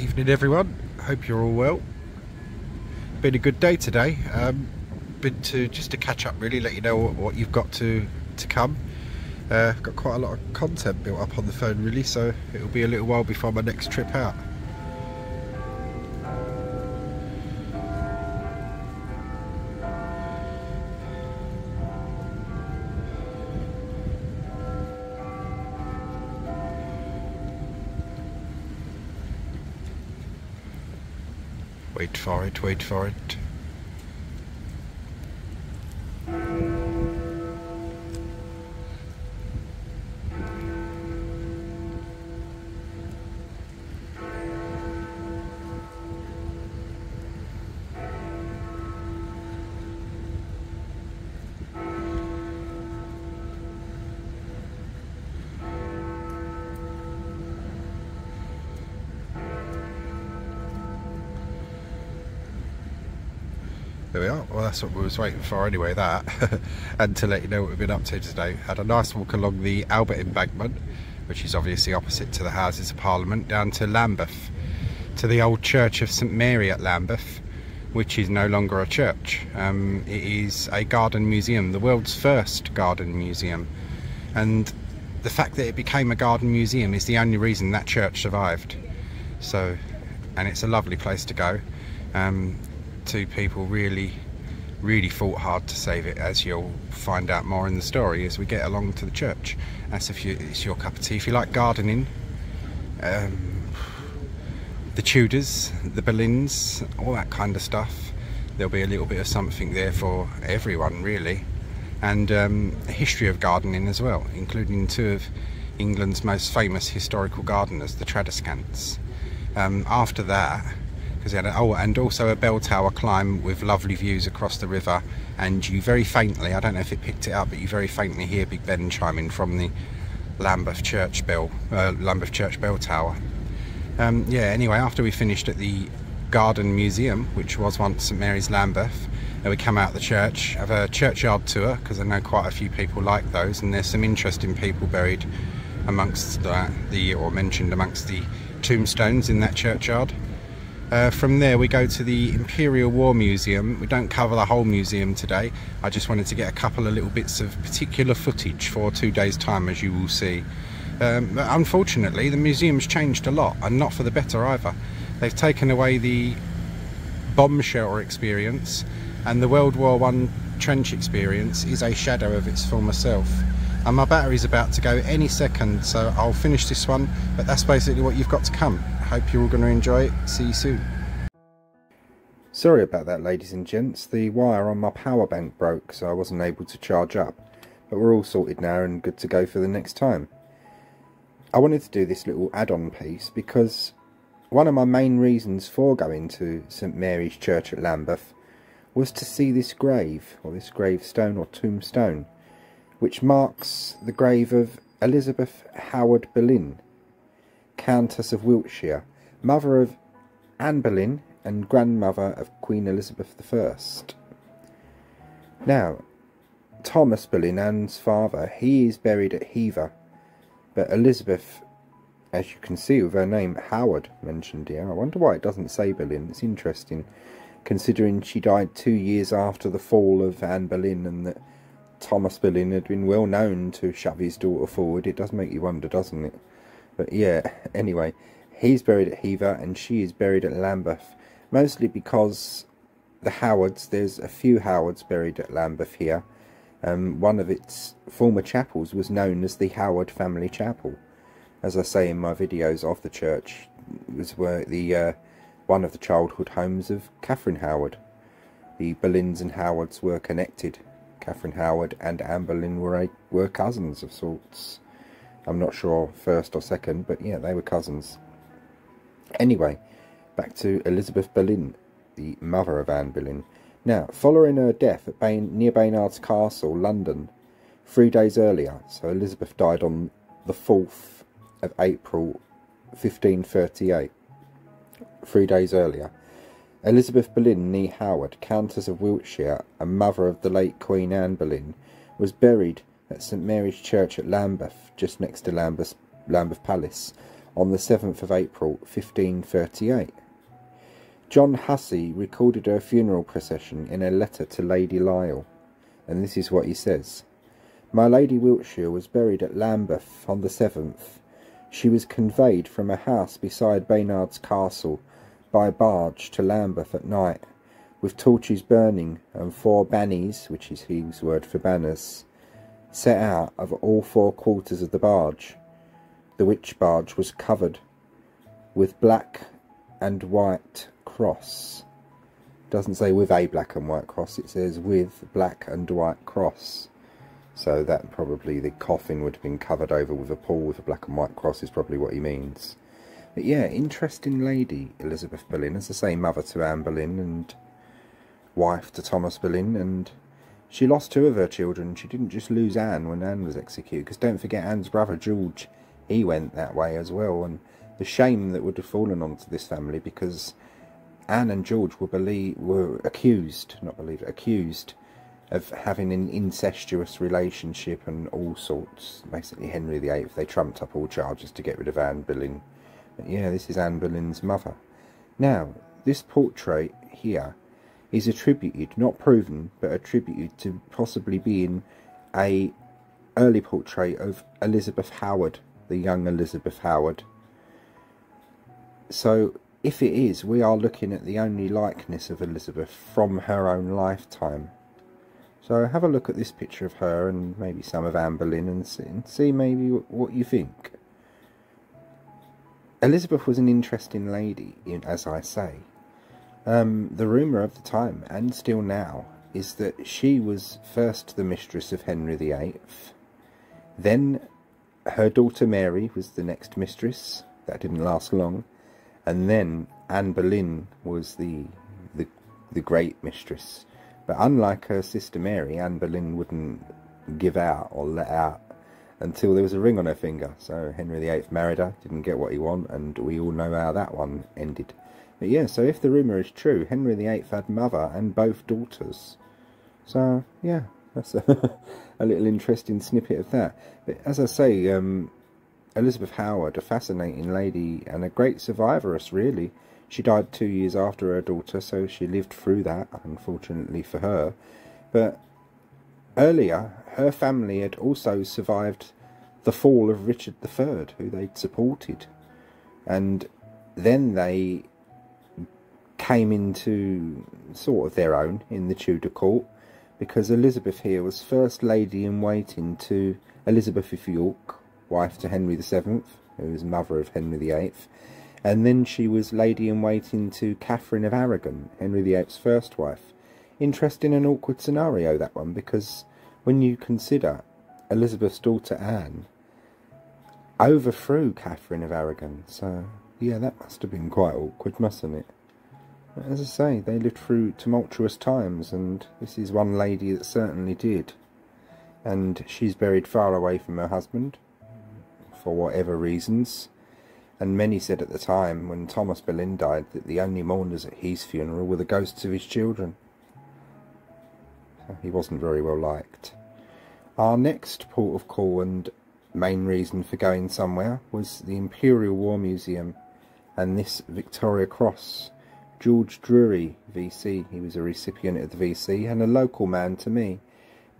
Evening everyone, hope you're all well. Been a good day today. Um, been to just to catch up really, let you know what, what you've got to to come. Uh, got quite a lot of content built up on the phone really, so it'll be a little while before my next trip out. Wait for it, wait for it. There we are. Well, that's what we was waiting for anyway, that. and to let you know what we've been up to today. Had a nice walk along the Albert Embankment, which is obviously opposite to the Houses of Parliament, down to Lambeth, to the old church of St Mary at Lambeth, which is no longer a church. Um, it is a garden museum, the world's first garden museum. And the fact that it became a garden museum is the only reason that church survived. So, and it's a lovely place to go. Um, two people really really fought hard to save it as you'll find out more in the story as we get along to the church. That's if you, it's your cup of tea. If you like gardening um, the Tudors the Boleyns all that kind of stuff there'll be a little bit of something there for everyone really. And um, a history of gardening as well including two of England's most famous historical gardeners the Tradescants. Um, after that because had a, oh and also a bell tower climb with lovely views across the river. And you very faintly I don't know if it picked it up but you very faintly hear Big Ben chiming from the Lambeth Church bell uh, Lambeth Church bell tower. Um, yeah anyway after we finished at the Garden Museum which was once St Mary's Lambeth and we come out of the church have a churchyard tour because I know quite a few people like those and there's some interesting people buried amongst the, the or mentioned amongst the tombstones in that churchyard uh, from there we go to the Imperial War Museum. We don't cover the whole museum today. I just wanted to get a couple of little bits of particular footage for two days time as you will see. Um, unfortunately the museum's changed a lot and not for the better either. They've taken away the bomb shelter experience and the World War One trench experience is a shadow of its former self and my battery's about to go any second so I'll finish this one but that's basically what you've got to come hope you're all going to enjoy it. See you soon. Sorry about that ladies and gents. The wire on my power bank broke so I wasn't able to charge up. But we're all sorted now and good to go for the next time. I wanted to do this little add-on piece because one of my main reasons for going to St Mary's Church at Lambeth was to see this grave or this gravestone or tombstone which marks the grave of Elizabeth Howard Boleyn, Countess of Wiltshire, mother of Anne Boleyn and grandmother of Queen Elizabeth I. Now, Thomas Boleyn, Anne's father, he is buried at Hever, but Elizabeth, as you can see with her name, Howard, mentioned here. I wonder why it doesn't say Boleyn. It's interesting, considering she died two years after the fall of Anne Boleyn and that Thomas Boleyn had been well known to shove his daughter forward. It does make you wonder, doesn't it? But yeah, anyway, he's buried at Hever and she is buried at Lambeth. Mostly because the Howards, there's a few Howards buried at Lambeth here. Um, one of its former chapels was known as the Howard Family Chapel. As I say in my videos of the church, it was where the uh, one of the childhood homes of Catherine Howard. The Boleyns and Howards were connected Catherine Howard and Anne Boleyn were, a, were cousins of sorts. I'm not sure first or second, but yeah, they were cousins. Anyway, back to Elizabeth Boleyn, the mother of Anne Boleyn. Now, following her death at Bain, near Baynard's Castle, London, three days earlier, so Elizabeth died on the 4th of April 1538, three days earlier, Elizabeth Boleyn nee Howard, Countess of Wiltshire and mother of the late Queen Anne Boleyn, was buried at St Mary's Church at Lambeth, just next to Lambeth, Lambeth Palace, on the 7th of April 1538. John Hussey recorded her funeral procession in a letter to Lady Lisle, and this is what he says. My Lady Wiltshire was buried at Lambeth on the 7th. She was conveyed from a house beside Baynard's Castle by barge to Lambeth at night, with torches burning and four bannies, which is his word for banners, set out of all four quarters of the barge. The which barge was covered with black and white cross. Doesn't say with a black and white cross, it says with black and white cross. So that probably the coffin would have been covered over with a pall with a black and white cross is probably what he means. But yeah, interesting lady, Elizabeth Boleyn. As I say, mother to Anne Boleyn and wife to Thomas Boleyn. And she lost two of her children. She didn't just lose Anne when Anne was executed. Because don't forget Anne's brother George, he went that way as well. And the shame that would have fallen onto this family because Anne and George were believe were accused, not believed, accused of having an incestuous relationship and all sorts. Basically, Henry VIII, they trumped up all charges to get rid of Anne Boleyn yeah, this is Anne Boleyn's mother. Now, this portrait here is attributed, not proven, but attributed to possibly being a early portrait of Elizabeth Howard, the young Elizabeth Howard. So, if it is, we are looking at the only likeness of Elizabeth from her own lifetime. So have a look at this picture of her and maybe some of Anne Boleyn and see, and see maybe what you think. Elizabeth was an interesting lady, as I say. Um, the rumour of the time, and still now, is that she was first the mistress of Henry VIII. Then her daughter Mary was the next mistress. That didn't last long. And then Anne Boleyn was the, the, the great mistress. But unlike her sister Mary, Anne Boleyn wouldn't give out or let out until there was a ring on her finger. So Henry VIII married her, didn't get what he wanted, and we all know how that one ended. But yeah, so if the rumour is true, Henry VIII had mother and both daughters. So yeah, that's a, a little interesting snippet of that. But as I say, um, Elizabeth Howard, a fascinating lady and a great survivoress, really. She died two years after her daughter, so she lived through that, unfortunately for her. But Earlier, her family had also survived the fall of Richard III, who they'd supported. And then they came into sort of their own in the Tudor court because Elizabeth here was first lady in waiting to Elizabeth of York, wife to Henry VII, who was mother of Henry VIII, and then she was lady in waiting to Catherine of Aragon, Henry VIII's first wife interesting and awkward scenario, that one, because when you consider Elizabeth's daughter Anne overthrew Catherine of Aragon, so yeah, that must have been quite awkward, mustn't it? As I say, they lived through tumultuous times, and this is one lady that certainly did. And she's buried far away from her husband, for whatever reasons. And many said at the time, when Thomas Boleyn died, that the only mourners at his funeral were the ghosts of his children. He wasn't very well liked. Our next port of call and main reason for going somewhere was the Imperial War Museum and this Victoria Cross. George Drewry, VC, he was a recipient of the VC and a local man to me.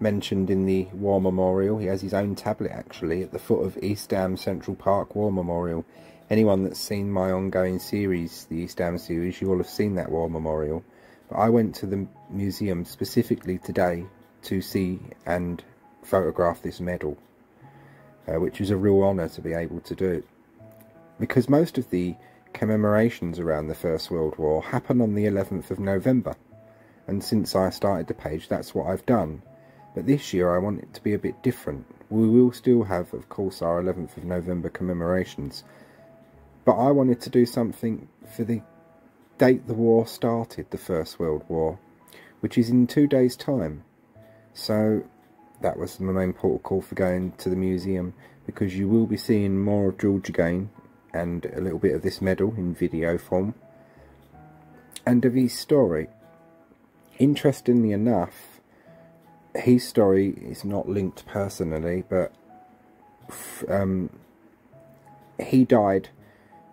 Mentioned in the War Memorial, he has his own tablet actually at the foot of East Ham Central Park War Memorial. Anyone that's seen my ongoing series, the East Ham series, you will have seen that War Memorial. But I went to the museum specifically today to see and photograph this medal, uh, which is a real honour to be able to do. Because most of the commemorations around the First World War happen on the 11th of November, and since I started the page, that's what I've done. But this year I want it to be a bit different. We will still have, of course, our 11th of November commemorations, but I wanted to do something for the date the war started, the First World War, which is in two days' time. So that was my main protocol for going to the museum because you will be seeing more of George again and a little bit of this medal in video form and of his story. Interestingly enough, his story is not linked personally, but um, he died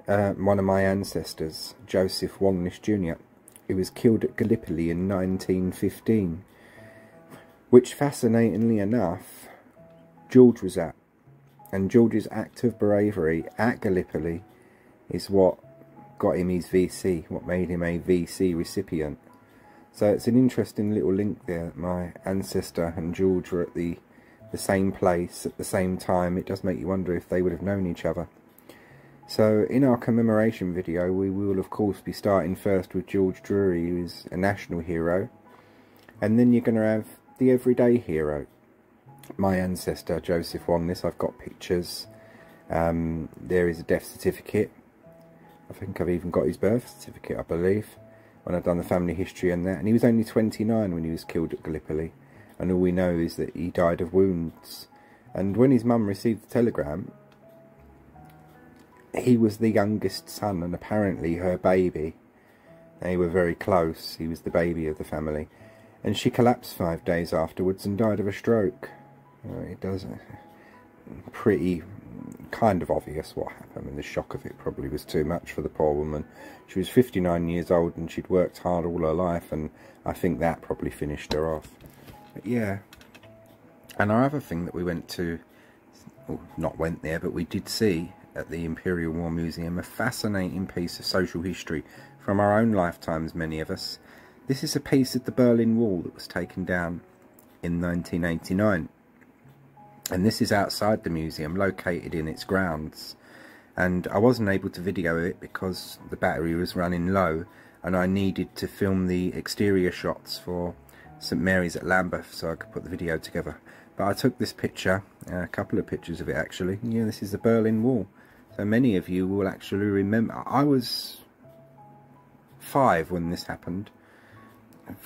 uh, one of my ancestors, Joseph Wanless Jr., He was killed at Gallipoli in 1915, which fascinatingly enough, George was at. And George's act of bravery at Gallipoli is what got him his VC, what made him a VC recipient. So it's an interesting little link there. My ancestor and George were at the the same place at the same time. It does make you wonder if they would have known each other. So in our commemoration video we will of course be starting first with George Drewry who is a national hero and then you're going to have the everyday hero. My ancestor Joseph Wanless, I've got pictures, um, there is a death certificate, I think I've even got his birth certificate I believe when I've done the family history and that and he was only 29 when he was killed at Gallipoli and all we know is that he died of wounds and when his mum received the telegram he was the youngest son and apparently her baby. They were very close. He was the baby of the family. And she collapsed five days afterwards and died of a stroke. It does uh, pretty kind of obvious what happened I and the shock of it probably was too much for the poor woman. She was 59 years old and she'd worked hard all her life and I think that probably finished her off. But yeah. And our other thing that we went to, well, not went there, but we did see at the Imperial War Museum, a fascinating piece of social history from our own lifetimes, many of us. This is a piece of the Berlin Wall that was taken down in 1989. And this is outside the museum, located in its grounds. And I wasn't able to video it because the battery was running low and I needed to film the exterior shots for St Mary's at Lambeth so I could put the video together. But I took this picture, uh, a couple of pictures of it actually. Yeah, this is the Berlin Wall. So many of you will actually remember. I was five when this happened.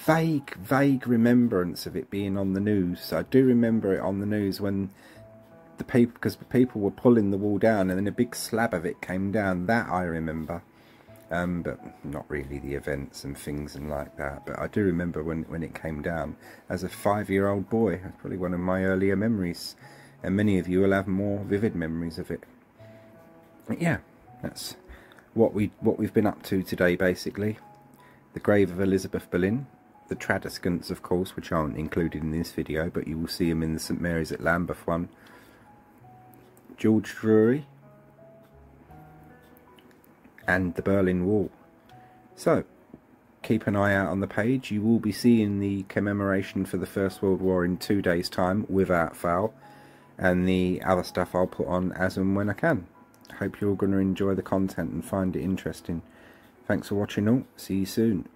Vague, vague remembrance of it being on the news. I do remember it on the news when the people, because the people were pulling the wall down, and then a big slab of it came down. That I remember. Um, but not really the events and things and like that. But I do remember when, when it came down as a five-year-old boy. That's probably one of my earlier memories. And many of you will have more vivid memories of it yeah, that's what we what we've been up to today basically. The grave of Elizabeth Boleyn, the Tradescants of course, which aren't included in this video, but you will see them in the St Mary's at Lambeth one. George Drewry and the Berlin Wall. So, keep an eye out on the page. You will be seeing the commemoration for the First World War in two days' time, without fail. And the other stuff I'll put on as and when I can hope you're going to enjoy the content and find it interesting. Thanks for watching all. See you soon.